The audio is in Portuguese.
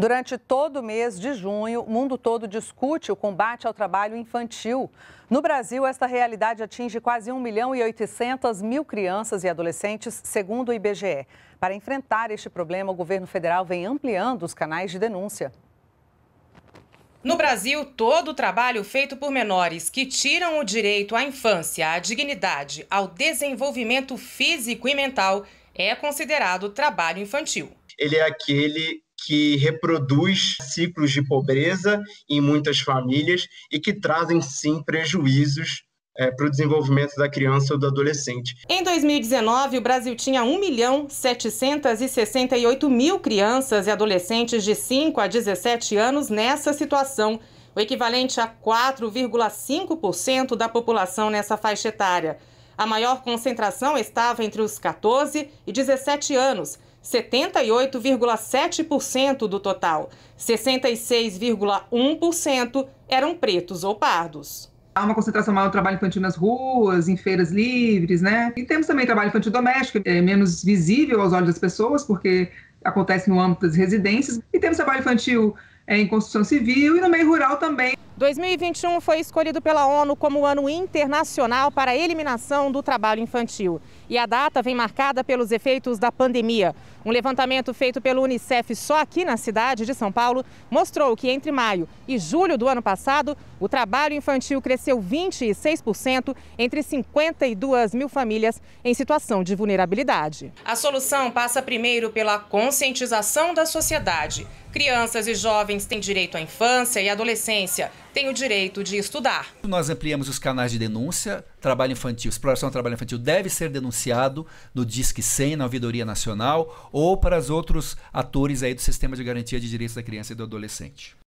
Durante todo o mês de junho, o mundo todo discute o combate ao trabalho infantil. No Brasil, esta realidade atinge quase 1 milhão e 800 mil crianças e adolescentes, segundo o IBGE. Para enfrentar este problema, o governo federal vem ampliando os canais de denúncia. No Brasil, todo o trabalho feito por menores que tiram o direito à infância, à dignidade, ao desenvolvimento físico e mental é considerado trabalho infantil. Ele é aquele que reproduz ciclos de pobreza em muitas famílias e que trazem sim prejuízos é, para o desenvolvimento da criança ou do adolescente. Em 2019, o Brasil tinha 1 milhão 768 mil crianças e adolescentes de 5 a 17 anos nessa situação, o equivalente a 4,5% da população nessa faixa etária. A maior concentração estava entre os 14 e 17 anos, 78,7% do total. 66,1% eram pretos ou pardos. Há uma concentração maior do trabalho infantil nas ruas, em feiras livres, né? E temos também trabalho infantil doméstico, é menos visível aos olhos das pessoas, porque acontece no âmbito das residências. E temos trabalho infantil é, em construção civil e no meio rural também. 2021 foi escolhido pela ONU como o ano internacional para a eliminação do trabalho infantil. E a data vem marcada pelos efeitos da pandemia. Um levantamento feito pelo Unicef só aqui na cidade de São Paulo mostrou que entre maio e julho do ano passado, o trabalho infantil cresceu 26% entre 52 mil famílias em situação de vulnerabilidade. A solução passa primeiro pela conscientização da sociedade. Crianças e jovens têm direito à infância e adolescência tem o direito de estudar. Nós ampliamos os canais de denúncia. Trabalho infantil, exploração do trabalho infantil deve ser denunciado no Disque 100, na Ouvidoria Nacional, ou para os outros atores aí do Sistema de Garantia de Direitos da Criança e do Adolescente.